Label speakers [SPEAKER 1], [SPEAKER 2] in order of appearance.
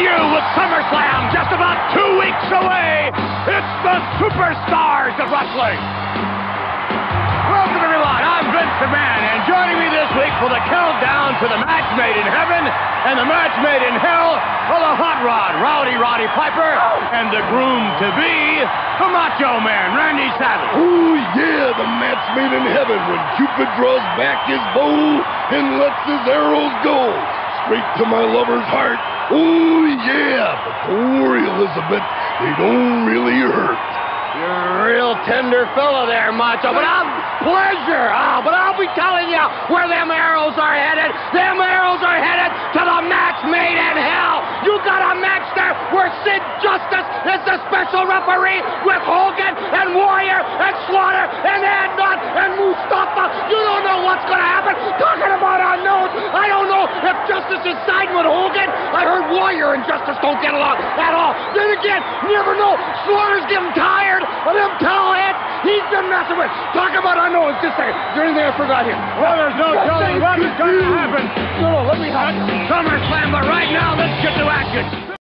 [SPEAKER 1] you with SummerSlam just about two weeks away. It's the superstars of wrestling. Welcome, everyone. I'm Vince McMahon, and joining me this week for the countdown to the match made in heaven and the match made in hell are the hot rod, Rowdy Roddy Piper, and the groom to be, the Macho Man, Randy Savage.
[SPEAKER 2] Oh, yeah, the match made in heaven when Cupid draws back his bow and lets his arrows go straight to my lover's heart. Oh, yeah, but poor Elizabeth, they don't really hurt.
[SPEAKER 1] You're a real tender fella there, Macho, but I'm pleasure. Ah, but I'll be telling you where them arrows are headed. Them arrows are headed to the match made in hell. You got a match there where Sid Justice is the special referee with Hogan and Warrior and Slaughter and Adnan and Mustafa. You don't know what's going to happen. Talking about unknown, I don't know if Justice is siding with Hogan. I heard Warrior and Justice don't get along at all. Then again, never know. Slaughter's getting tired of them towelheads he's been messing with. Talk about unknown. Just a second. Is there anything I forgot here?
[SPEAKER 3] Well, there's no telling what is going to happen.
[SPEAKER 1] No, no, let me have SummerSlam, but right now, let's get to action.